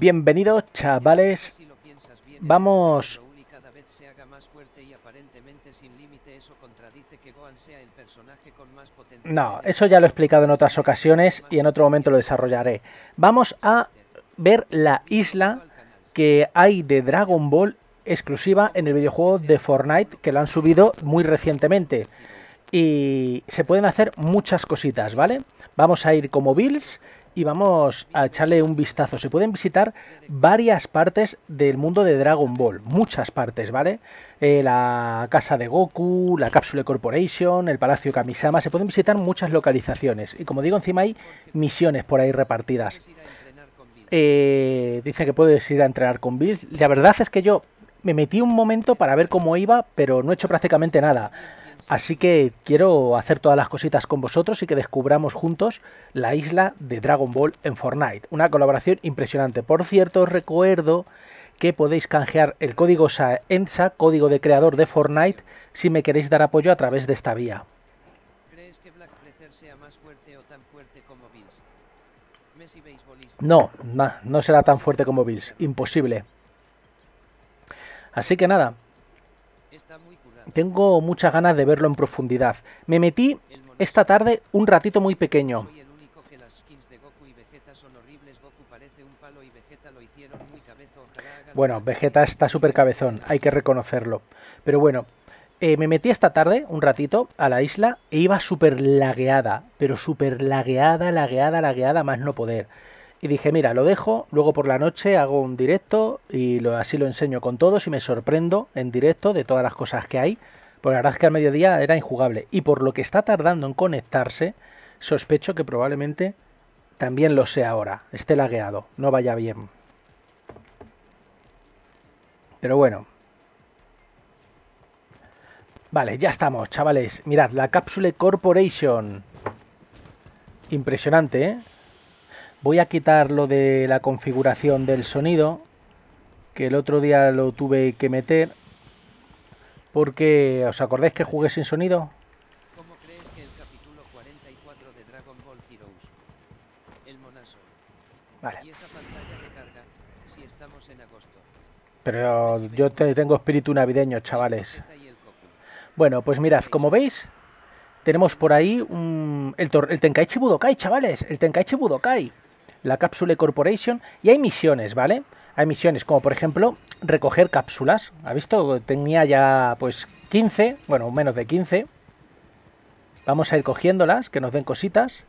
Bienvenidos chavales. Vamos... No, eso ya lo he explicado en otras ocasiones y en otro momento lo desarrollaré. Vamos a ver la isla que hay de Dragon Ball exclusiva en el videojuego de Fortnite que lo han subido muy recientemente. Y se pueden hacer muchas cositas, ¿vale? Vamos a ir como Bills y vamos a echarle un vistazo. Se pueden visitar varias partes del mundo de Dragon Ball, muchas partes, ¿vale? Eh, la casa de Goku, la Cápsula Corporation, el Palacio Kamisama, se pueden visitar muchas localizaciones. Y como digo, encima hay misiones por ahí repartidas. Eh, dice que puedes ir a entrenar con Bills. La verdad es que yo me metí un momento para ver cómo iba, pero no he hecho prácticamente nada. Así que quiero hacer todas las cositas con vosotros y que descubramos juntos la isla de Dragon Ball en Fortnite. Una colaboración impresionante. Por cierto, os recuerdo que podéis canjear el código ENSA, código de creador de Fortnite, si me queréis dar apoyo a través de esta vía. No, no, no será tan fuerte como Bills. Imposible. Así que nada, tengo muchas ganas de verlo en profundidad. Me metí esta tarde un ratito muy pequeño. Bueno, Vegeta está súper cabezón, hay que reconocerlo. Pero bueno, eh, me metí esta tarde un ratito a la isla e iba súper lagueada, pero súper lagueada, lagueada, lagueada, más no poder. Y dije, mira, lo dejo, luego por la noche hago un directo y lo, así lo enseño con todos y me sorprendo en directo de todas las cosas que hay. Porque la verdad es que al mediodía era injugable. Y por lo que está tardando en conectarse, sospecho que probablemente también lo sea ahora. Esté lagueado, no vaya bien. Pero bueno. Vale, ya estamos, chavales. Mirad, la Capsule Corporation. Impresionante, ¿eh? Voy a quitar lo de la configuración del sonido, que el otro día lo tuve que meter, porque, ¿os acordáis que jugué sin sonido? ¿Cómo crees que el capítulo 44 de Dragon Ball Heroes, el monazo, vale. y esa pantalla de carga, si estamos en agosto? Pero yo te tengo espíritu navideño, chavales. Bueno, pues mirad, como veis, tenemos por ahí un, el, el Tenkaichi Budokai, chavales, el Tenkaichi Budokai la Capsule Corporation y hay misiones, ¿vale? Hay misiones como por ejemplo recoger cápsulas. ¿Ha visto? Tenía ya pues 15, bueno, menos de 15. Vamos a ir cogiéndolas, que nos den cositas.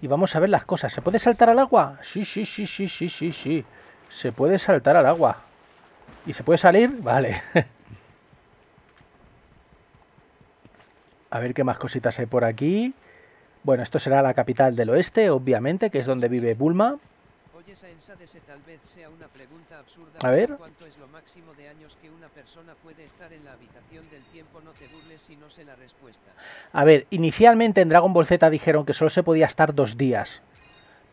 Y vamos a ver las cosas. ¿Se puede saltar al agua? Sí, sí, sí, sí, sí, sí, sí. Se puede saltar al agua. ¿Y se puede salir? Vale. a ver qué más cositas hay por aquí. Bueno, esto será la capital del oeste, obviamente, que es donde vive Bulma. A ver. A ver, inicialmente en Dragon Ball Z dijeron que solo se podía estar dos días.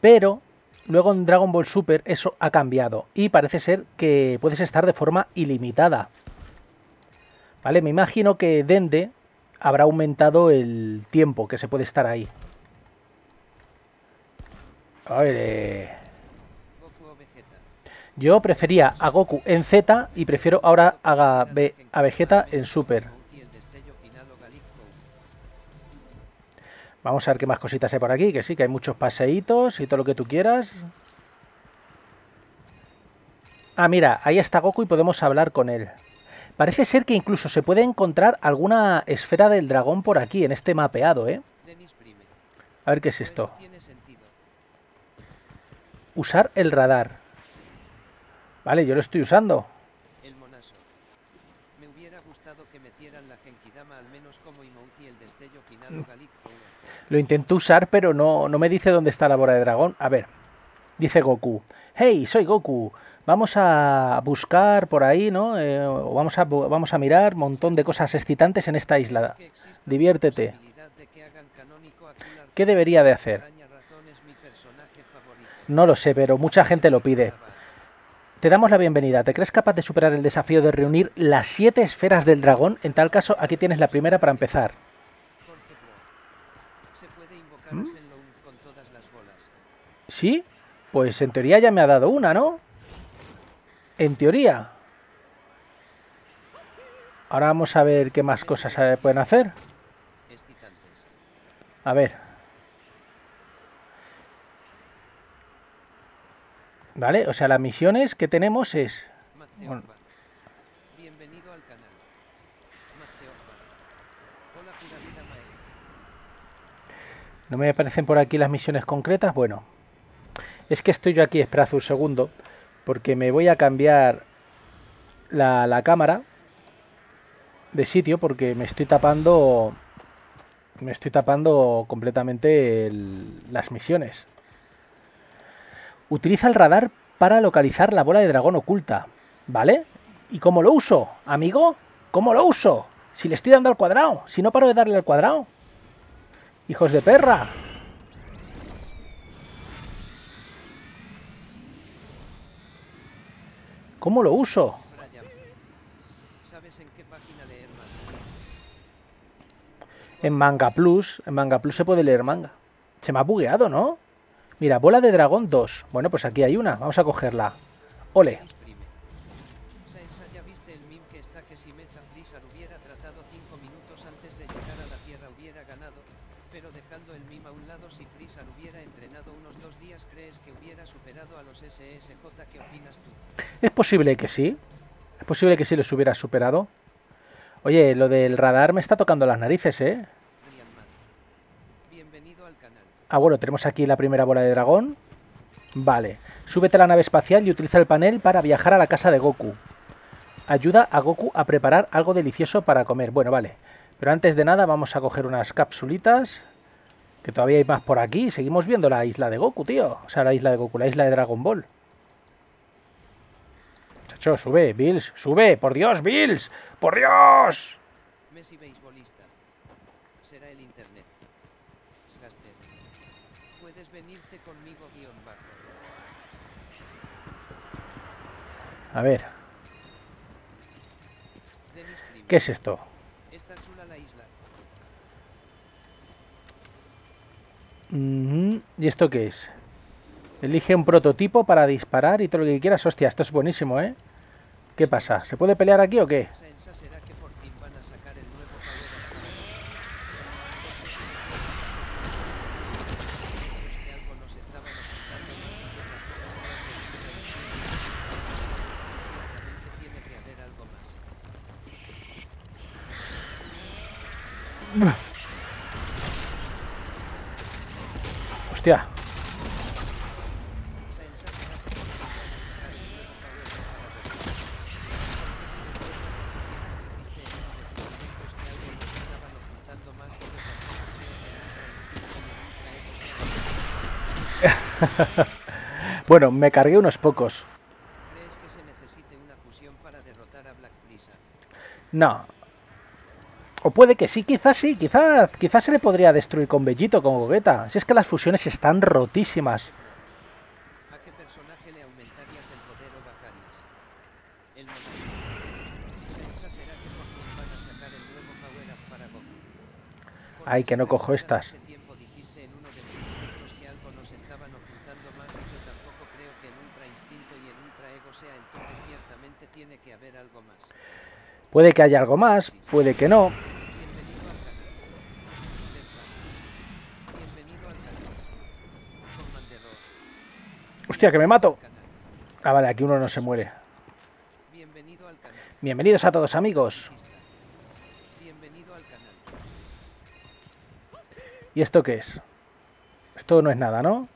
Pero luego en Dragon Ball Super eso ha cambiado. Y parece ser que puedes estar de forma ilimitada. Vale, me imagino que Dende habrá aumentado el tiempo que se puede estar ahí. Eh. Yo prefería a Goku en Z y prefiero ahora a, a Vegeta en Super. Vamos a ver qué más cositas hay por aquí, que sí, que hay muchos paseitos y todo lo que tú quieras. Ah, mira, ahí está Goku y podemos hablar con él. Parece ser que incluso se puede encontrar alguna esfera del dragón por aquí, en este mapeado, ¿eh? A ver qué es esto. Usar el radar. Vale, yo lo estoy usando. Lo intento usar, pero no, no me dice dónde está la bola de dragón. A ver, dice Goku. Hey, soy Goku vamos a buscar por ahí, ¿no? Eh, vamos, a, mirar un montón de cosas excitantes en esta isla. Diviértete. ¿Qué debería de hacer? No lo sé, pero mucha gente lo pide. Te damos la bienvenida. ¿Te crees capaz de superar el desafío de reunir las siete esferas del dragón? En tal caso, aquí tienes la primera para empezar. ¿Mm? ¿Sí? Pues en teoría ya me ha dado una, ¿no? En teoría. Ahora vamos a ver qué más cosas se pueden hacer. A ver. Vale, o sea, las misiones que tenemos es... No me aparecen por aquí las misiones concretas. Bueno, es que estoy yo aquí, esperad un segundo, porque me voy a cambiar la, cámara de sitio porque me estoy tapando me estoy tapando completamente las misiones. Utiliza el radar para localizar la bola de dragón oculta, ¿vale? ¿Y cómo lo uso, amigo? ¿Cómo lo uso? Si le estoy dando al cuadrado, si no paro de darle al cuadrado. ¡Hijos de perra! ¿Cómo lo uso? en Manga Plus, en Manga Plus se puede leer manga. Se me ha bugueado, ¿no? Mira, bola de dragón 2. Bueno, pues aquí hay una. Vamos a cogerla. Ole. Es posible que sí. Es posible que sí los hubiera superado. Oye, lo del radar me está tocando las narices, ¿eh? Ah, bueno, tenemos aquí la primera bola de dragón. Vale. Súbete a la nave espacial y utiliza el panel para viajar a la casa de Goku. Ayuda a Goku a preparar algo delicioso para comer. Bueno, vale. Pero antes de nada vamos a coger unas capsulitas. Que todavía hay más por aquí. Seguimos viendo la isla de Goku, tío. O sea, la isla de Goku, la isla de Dragon Ball sube, Bills, sube, por Dios, Bills, por Dios. Messi beisbolista. Será el internet. Puedes venirte conmigo guion bajo. A ver. ¿Qué es esto? Está sola la isla. ¿Y esto qué es? Elige un prototipo para disparar y todo lo que quieras. Hostia, esto es buenísimo, ¿eh? ¿Qué pasa? ¿Se puede pelear aquí o qué? Hostia. bueno, me cargué unos pocos. ¿Crees que se necesite una fusión para derrotar a Black Prisa? No. O puede que sí, quizás sí, quizás, quizás se le podría destruir con Bellito, con Gogeta. Si es que las fusiones están rotísimas. ¿A qué personaje le aumentarías el poder o bajarías? El será que por fin van a sacar el nuevo Power Up para Goku. Ay, que no cojo estas. Puede que haya algo más, puede que no. Hostia, que me mato. Ah, vale, aquí uno no se muere. Bienvenidos a todos, amigos. ¿Y esto qué es? Esto no es nada, ¿no?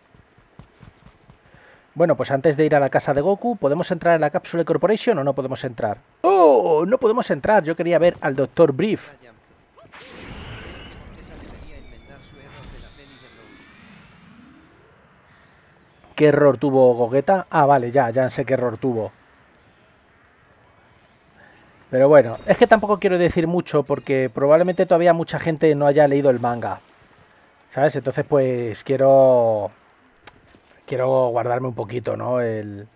Bueno, pues antes de ir a la casa de Goku, ¿podemos entrar en la Cápsula Corporation o no podemos entrar? ¡Oh! No podemos entrar. Yo quería ver al Dr. Brief. ¿Qué error tuvo Gogeta? Ah, vale, ya, ya sé qué error tuvo. Pero bueno, es que tampoco quiero decir mucho porque probablemente todavía mucha gente no haya leído el manga. ¿Sabes? Entonces pues quiero quiero guardarme un poquito, ¿no? El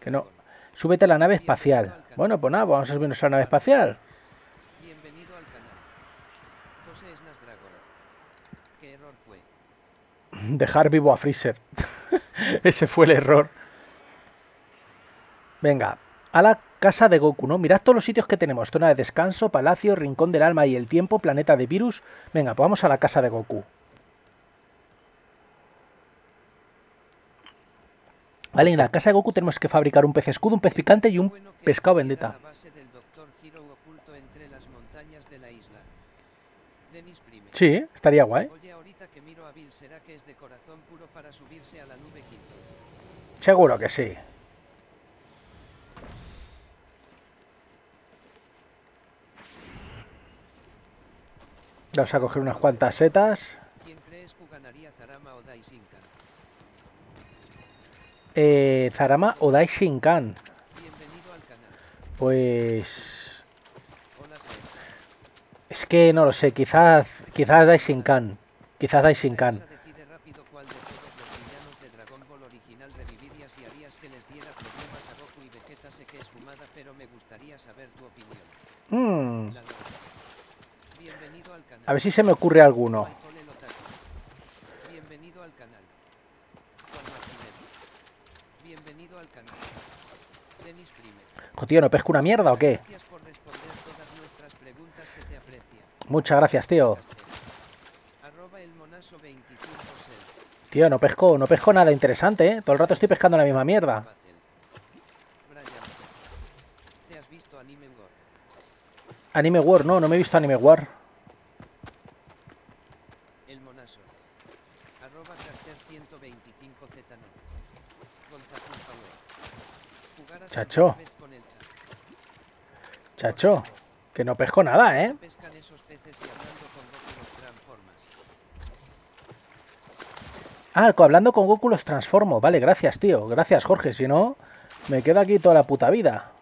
que no. Súbete a la nave espacial. Bueno, pues nada, vamos a subirnos a la nave espacial. Bienvenido al canal. ¿Qué error fue? Dejar vivo a Freezer. Ese fue el error. Venga, a la casa de Goku, ¿no? Mirad todos los sitios que tenemos. Zona de descanso, palacio, rincón del alma y el tiempo, planeta de virus. Venga, pues vamos a la casa de Goku. Vale, en la casa de Goku tenemos que fabricar un pez escudo, un pez picante y un pescado vendetta. Sí, estaría guay. Seguro que sí. Vamos a coger unas cuantas setas. ¿Quién crees que ganaría Zarama o Daishinkan? Eh, Zarama o Daishinkan. Bienvenido al canal. Pues... Es que no lo sé, quizás quizás Daishinkan. Quizás Daishinkan. Hmm. A ver si se me ocurre alguno. Bienvenido al canal. Bienvenido al canal. Tío, ¿no pesco una mierda o qué? Muchas gracias, tío. Tío, no pesco, no pesco nada interesante, ¿eh? Todo el rato estoy pescando la misma mierda. Anime War, no, no me he visto Anime War. Chacho. Chacho. Que no pesco nada, ¿eh? Ah, hablando con Goku los transformo. Vale, gracias, tío. Gracias, Jorge. Si no, me quedo aquí toda la puta vida.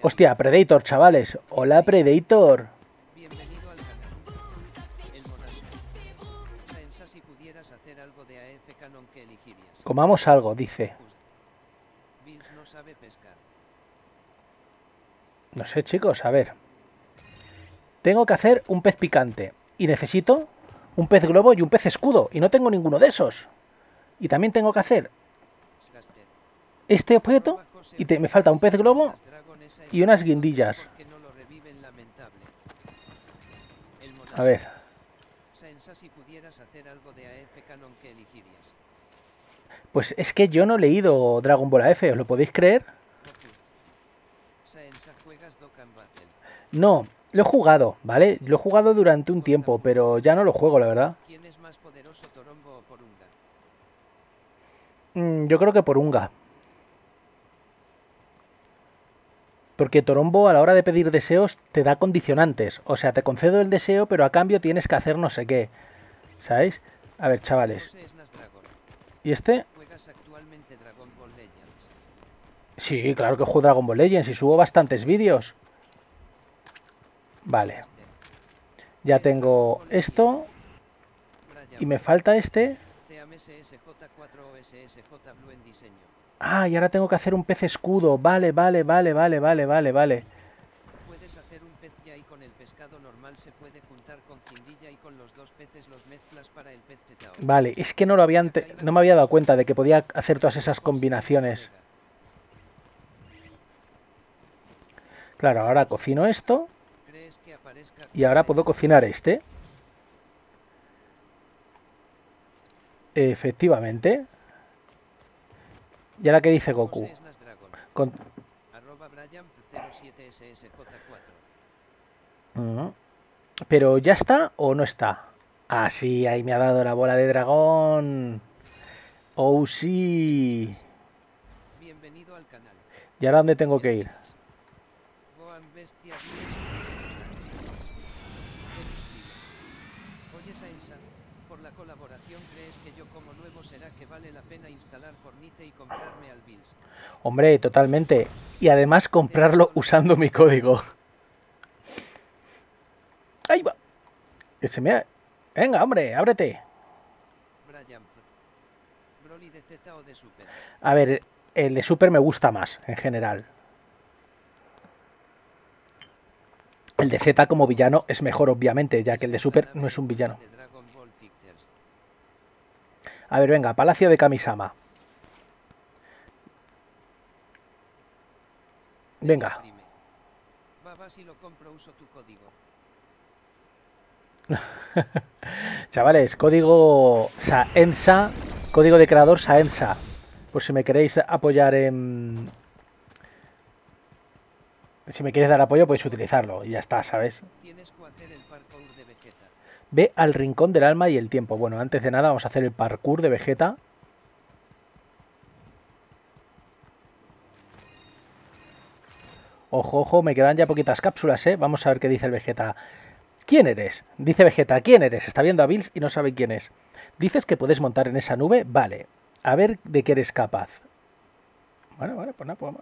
Hostia, Predator, chavales. Hola, Predator. Comamos algo, dice. No sé, chicos, a ver. Tengo que hacer un pez picante. Y necesito un pez globo y un pez escudo. Y no tengo ninguno de esos. Y también tengo que hacer este objeto. Y me falta un pez globo y unas guindillas. A ver. Pues es que yo no he leído Dragon Ball AF, ¿os lo podéis creer? No, lo he jugado, ¿vale? Lo he jugado durante un tiempo, pero ya no lo juego, la verdad. Mm, yo creo que por Unga. Porque Torombo a la hora de pedir deseos te da condicionantes. O sea, te concedo el deseo, pero a cambio tienes que hacer no sé qué. ¿Sabéis? A ver, chavales. ¿Y este? Sí, claro que juego Dragon Ball Legends y subo bastantes vídeos. Vale. Ya tengo esto. Y me falta este. Ah, y ahora tengo que hacer un pez escudo. Vale, vale, vale, vale, vale, vale, vale. Puedes hacer un pez ya y con el pescado normal se puede juntar con quindilla y con los dos peces los mezclas para el pez chetao. Vale, es que no lo había no me había dado cuenta de que podía hacer todas esas combinaciones. Claro, ahora cocino esto. Y ahora puedo cocinar este. Efectivamente. ¿Y ahora qué dice Goku? Mm. Pero ¿ya está o no está? Ah, sí, ahí me ha dado la bola de dragón. Oh, sí. ¿Y ahora dónde tengo que ir? Hombre, totalmente. Y además comprarlo usando mi código. Ahí va. Se me... Venga, hombre, ábrete. Brian, de Z o de Super. A ver, el de Super me gusta más, en general. El de Z como villano es mejor, obviamente, ya que el de Super no es un villano. A ver, venga, Palacio de Kamisama. Venga. Si lo compro, uso tu código. Chavales, código Saensa, código de creador Saensa. Por si me queréis apoyar en... Si me quieres dar apoyo, puedes utilizarlo y ya está, ¿sabes? Ve al rincón del alma y el tiempo. Bueno, antes de nada vamos a hacer el parkour de Vegeta. Ojo, ojo, me quedan ya poquitas cápsulas, ¿eh? Vamos a ver qué dice el Vegeta. ¿Quién eres? Dice Vegeta, ¿quién eres? Está viendo a Bills y no sabe quién es. ¿Dices que puedes montar en esa nube? Vale. A ver de qué eres capaz. Bueno, vale, pues nada, pues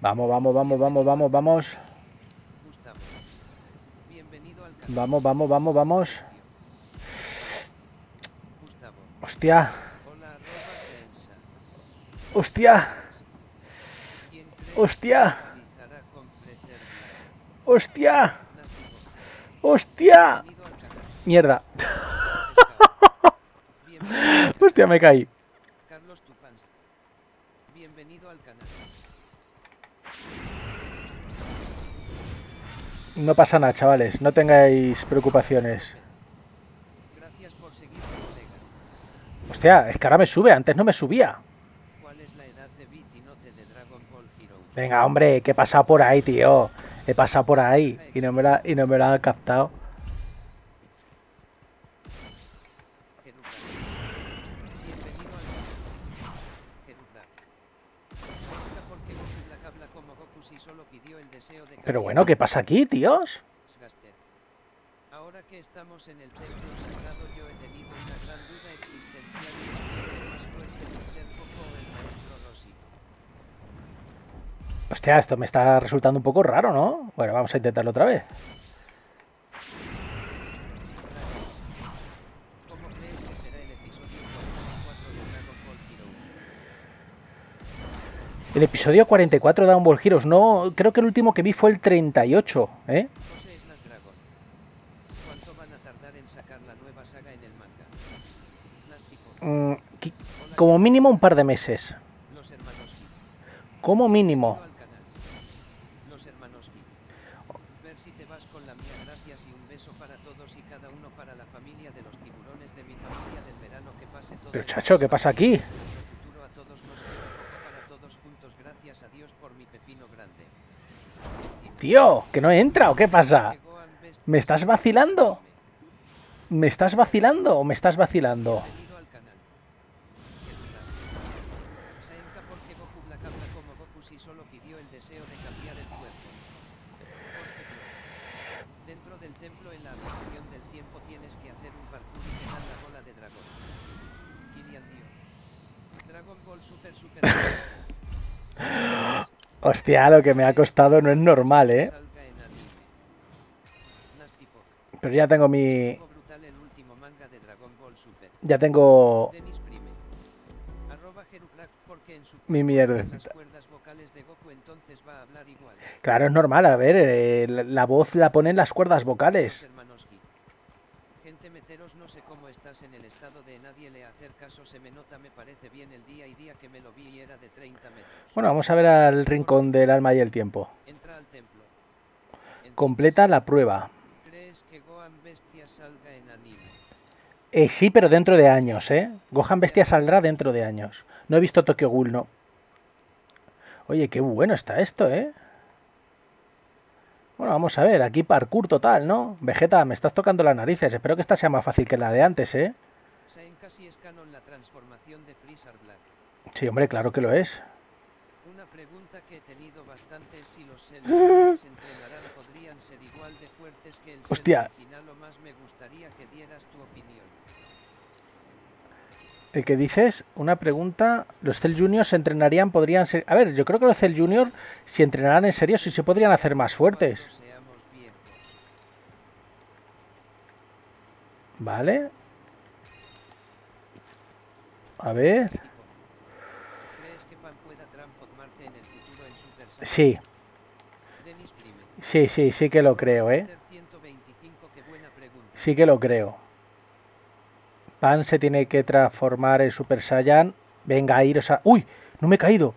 Vamos, vamos, vamos, vamos, vamos, vamos. Vamos, vamos, vamos, vamos. Hostia. Hostia. Hostia. Hostia. Hostia. Mierda. Hostia, me caí. No pasa nada, chavales. No tengáis preocupaciones. Hostia, es que ahora me sube. Antes no me subía. Venga, hombre, que he pasado por ahí, tío. He pasado por ahí y no me la, y no me la han captado. Pero bueno, ¿qué pasa aquí, tíos? Ahora que estamos en el templo sagrado, yo he tenido una gran duda existencial y más fuerte Mr. Coco o el maestro Rossi. Hostia, esto me está resultando un poco raro, ¿no? Bueno, vamos a intentarlo otra vez. El episodio 44 de Ball Heroes. No, creo que el último que vi fue el 38, ¿eh? Mm, como mínimo un par de meses. Como mínimo. Pero chacho, ¿qué pasa aquí? Tío, que no entra o qué pasa. ¿Me estás vacilando? ¿Me estás vacilando o me estás vacilando? Dentro del templo en la habitación del tiempo tienes que hacer un parkour y quedar la bola de dragón. Kilian Dio. Dragon Ball Super Super. Hostia, lo que me ha costado no es normal, ¿eh? Pero ya tengo mi... Ya tengo... Mi mierda. Claro, es normal, a ver, eh, la voz la ponen las cuerdas vocales. No sé cómo estás en el estado de nadie le hacer caso, se me nota, me parece bien el día y día que me lo vi y era de 30 metros. Bueno, vamos a ver al rincón del alma y el tiempo. Entra al templo. Completa la prueba. ¿Crees que Gohan Bestia salga en anime? Eh, sí, pero dentro de años, ¿eh? Gohan Bestia saldrá dentro de años. No he visto Tokyo Ghoul, no. Oye, qué bueno está esto, ¿eh? Bueno, vamos a ver, aquí parkour total, ¿no? Vegeta, me estás tocando las narices. Espero que esta sea más fácil que la de antes, ¿eh? Sí, hombre, claro que lo es. Una pregunta que he tenido bastante si los se entrenarán podrían ser igual de fuertes que el Hostia. original o más me gustaría que dieras tu opinión. El que dices, una pregunta, los Cell Juniors se entrenarían, podrían ser... A ver, yo creo que los Cell Juniors, si entrenaran en serio, sí se podrían hacer más fuertes. Vale. A ver. Sí. Sí, sí, sí que lo creo, ¿eh? Sí que lo creo. Pan se tiene que transformar en Super Saiyan. Venga, iros a... ¡Uy! No me he caído.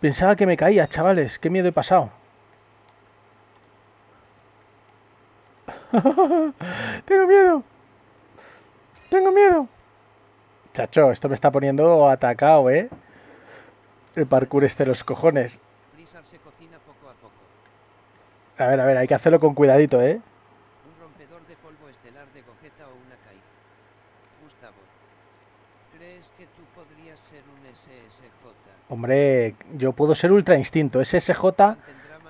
Pensaba que me caía, chavales. Qué miedo he pasado. Tengo miedo. Tengo miedo. Chacho, esto me está poniendo atacado, ¿eh? El parkour este de los cojones. A ver, a ver, hay que hacerlo con cuidadito, ¿eh? Un rompedor de polvo estelar de Gogeta o una Kai. Gustavo, ¿crees que tú podrías ser un SSJ? Hombre, yo puedo ser ultra instinto. SSJ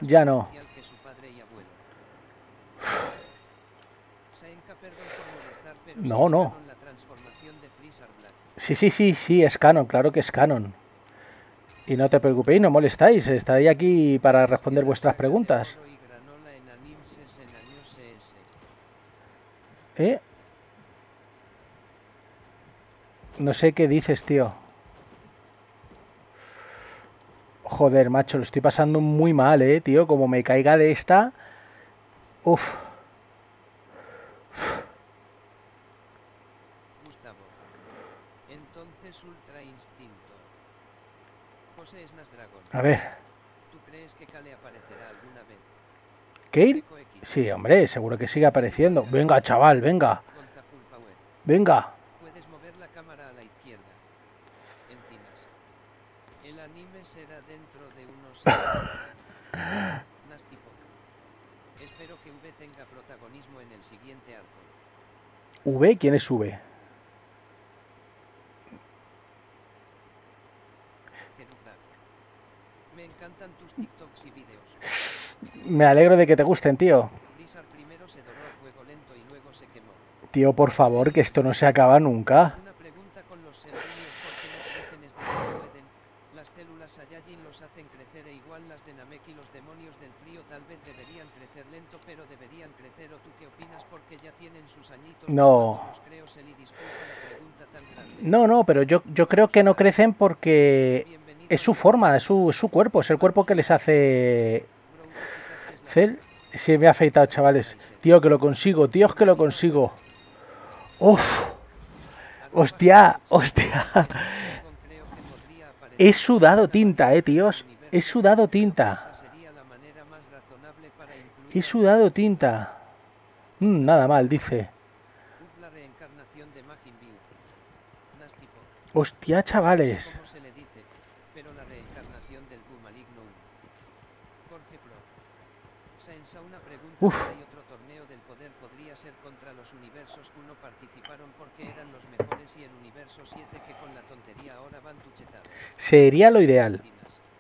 ya no. No, no. Sí, sí, sí, sí, es canon, claro que es canon. Y no te preocupéis, no molestáis, estaré aquí para responder vuestras preguntas. ¿Eh? No sé qué dices, tío. Joder, macho, lo estoy pasando muy mal, eh, tío. Como me caiga de esta... Uf. A ver. ¿Tú crees que Kale aparecerá alguna vez? ¿Kale? Sí, hombre, seguro que sigue apareciendo. Venga, chaval, venga. Venga. Puedes mover la cámara a la izquierda. Encinas. El anime será dentro de unos Nasty Espero que V tenga protagonismo en el siguiente arco. ¿V? ¿Quién es V? encantan tus TikToks y vídeos. Me alegro de que te gusten, tío. Tío, por favor, que esto no se acaba nunca. Una pregunta con los serenios porque no crecen desde que pueden. Las células Saiyajin los hacen crecer e igual las de Namek y los demonios del frío tal vez deberían crecer lento, pero deberían crecer o tú qué porque ya tienen sus añitos. No. No, no, pero yo, yo creo que no crecen porque es su forma, es su, su, cuerpo, es el cuerpo que les hace... Cel, sí, me ha afeitado, chavales. Tío, que lo consigo, tío, que lo consigo. Uf. Hostia, hostia. He sudado tinta, eh, tíos. He sudado tinta. He sudado tinta. Mm, nada mal, dice. Hostia, chavales. Uf. Hay otro torneo del poder podría ser contra los universos que no participaron porque eran los mejores y el universo 7 que con la tontería ahora van tuchetados. Sería lo ideal.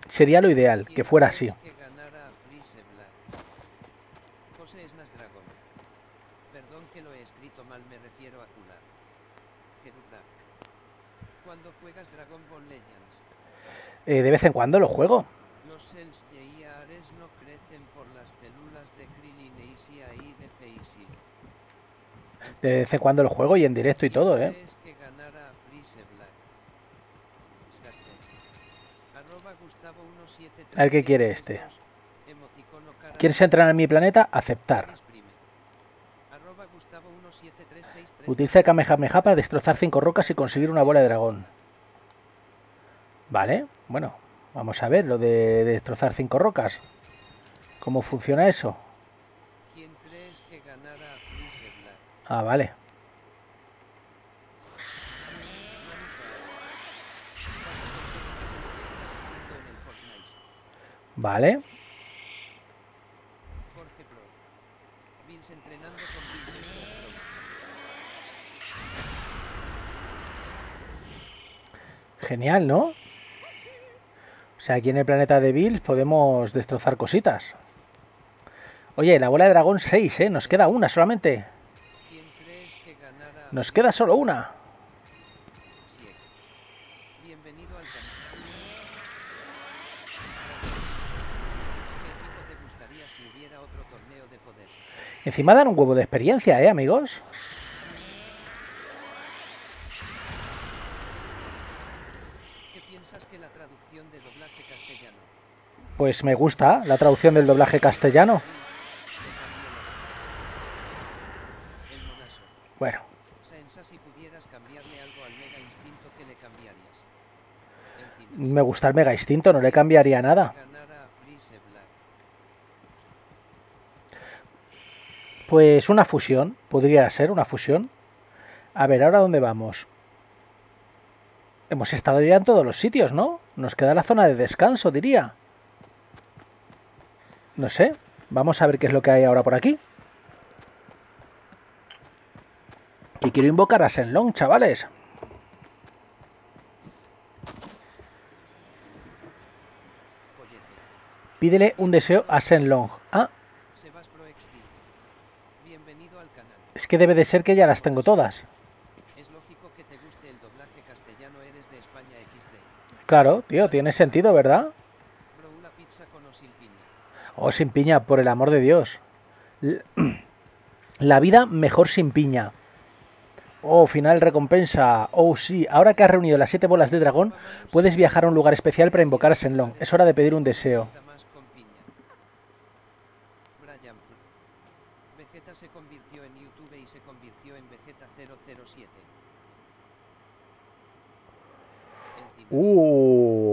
Sería lo ideal que fuera así. Que ganara José es Dragon. Perdón que lo he escrito mal, me refiero a Kular. ¿Cuándo juegas Dragon Ball Legends? Eh, de vez en cuando lo juego. Los cells no crecen por las células de Krillin y de Facey. De vez en cuando lo juego y en directo y todo, ¿eh? Que ganara qué quiere este. ¿Quieres entrar en mi planeta? Aceptar. Utiliza el Kamehameha para destrozar cinco rocas y conseguir una bola de dragón. Vale, bueno, vamos a ver lo de destrozar cinco rocas. ¿Cómo funciona eso? ¿Quién crees que ganara Ah, vale. Vale. Genial, ¿no? O sea, aquí en el planeta de Bills podemos destrozar cositas. Oye, la bola de dragón 6, ¿eh? Nos queda una solamente. Nos queda solo una. Encima dan un huevo de experiencia, ¿eh, amigos? Pues me gusta la traducción del doblaje castellano. Bueno. Me gusta el Mega Instinto, no le cambiaría nada. Pues una fusión, podría ser una fusión. A ver, ¿ahora dónde vamos? Hemos estado ya en todos los sitios, ¿no? Nos queda la zona de descanso, diría. No sé. Vamos a ver qué es lo que hay ahora por aquí. Y quiero invocar a Shenlong, chavales. Pídele un deseo a Shenlong. Ah. Es que debe de ser que ya las tengo todas. Claro, tío, tiene sentido, ¿verdad? O sin piña, por el amor de Dios. La vida mejor sin piña. Oh, final recompensa. Oh, sí. Ahora que has reunido las siete bolas de dragón, puedes viajar a un lugar especial para invocar a Senlong. Es hora de pedir un deseo. Vegeta se convirtió en YouTube y se convirtió en Vegeta 007. Uh.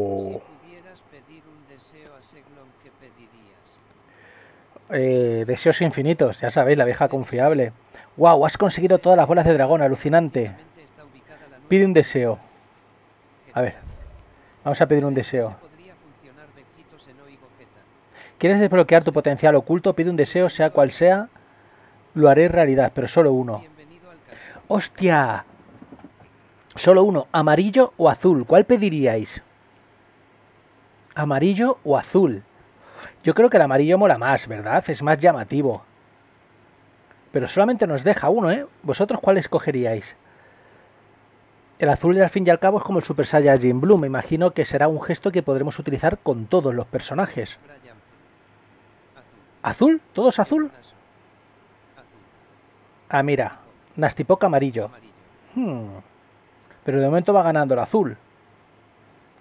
Eh, deseos infinitos, ya sabéis, la vieja confiable. ¡Wow! Has conseguido todas las bolas de dragón, alucinante. Pide un deseo. A ver, vamos a pedir un deseo. ¿Quieres desbloquear tu potencial oculto? Pide un deseo, sea cual sea. Lo haré realidad, pero solo uno. ¡Hostia! Solo uno, amarillo o azul. ¿Cuál pediríais? ¿Amarillo o azul? Yo creo que el amarillo mola más, ¿verdad? Es más llamativo. Pero solamente nos deja uno, ¿eh? ¿Vosotros cuál escogeríais? El azul al fin y al cabo es como el Super Saiyajin Blue. Me imagino que será un gesto que podremos utilizar con todos los personajes. ¿Azul? ¿Todos azul? Ah, mira. Nastipok amarillo. Hmm. Pero de momento va ganando el azul.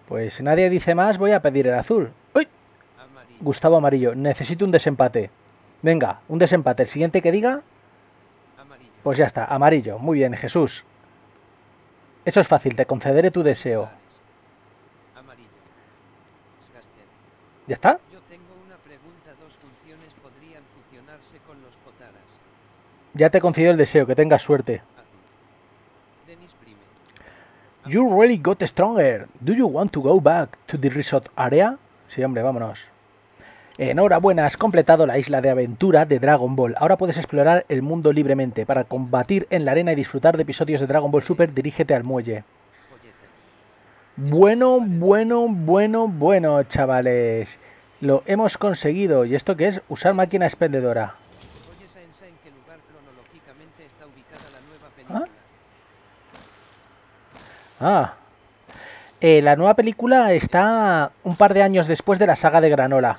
Pues si nadie dice más, voy a pedir el azul. ¡Uy! Gustavo Amarillo, necesito un desempate. Venga, un desempate. El siguiente que diga... Pues ya está, amarillo. Muy bien, Jesús. Eso es fácil, te concederé tu deseo. ¿Ya está? Ya te concedido el deseo, que tengas suerte. You really got stronger. Do you want to go back to the resort area? Sí, hombre, vámonos. Enhorabuena, has completado la isla de aventura de Dragon Ball. Ahora puedes explorar el mundo libremente. Para combatir en la arena y disfrutar de episodios de Dragon Ball Super, dirígete al muelle. Bueno, bueno, bueno, bueno, chavales. Lo hemos conseguido. ¿Y esto qué es? Usar máquina expendedora. Ah. Eh, la nueva película está un par de años después de la saga de Granola.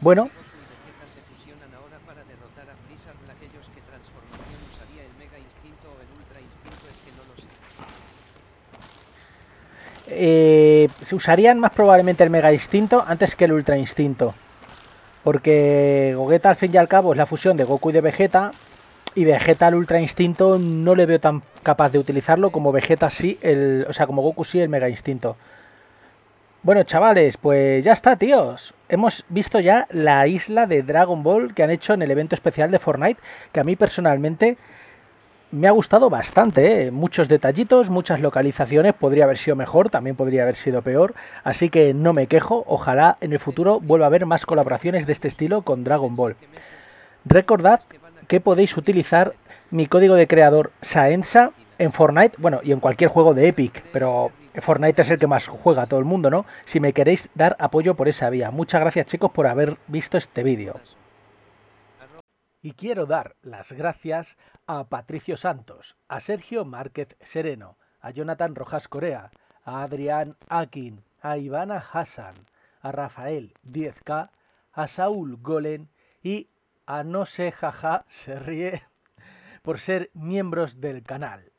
Bueno, Eh, usarían más probablemente el Mega Instinto antes que el Ultra Instinto. Porque Gogeta al fin y al cabo es la fusión de Goku y de Vegeta. Y Vegeta al Ultra Instinto no le veo tan capaz de utilizarlo como Vegeta sí, el, o sea, como Goku sí el Mega Instinto. Bueno, chavales, pues ya está, tíos. Hemos visto ya la isla de Dragon Ball que han hecho en el evento especial de Fortnite, que a mí personalmente me ha gustado bastante, ¿eh? muchos detallitos, muchas localizaciones, podría haber sido mejor, también podría haber sido peor, así que no me quejo, ojalá en el futuro vuelva a haber más colaboraciones de este estilo con Dragon Ball. Recordad que podéis utilizar mi código de creador Saenza en Fortnite, bueno, y en cualquier juego de Epic, pero Fortnite es el que más juega todo el mundo, ¿no? Si me queréis dar apoyo por esa vía. Muchas gracias chicos por haber visto este vídeo. Y quiero dar las gracias a Patricio Santos, a Sergio Márquez Sereno, a Jonathan Rojas Corea, a Adrián Akin, a Ivana Hassan, a Rafael 10K, a Saúl Golen y a no sé jaja se ríe por ser miembros del canal.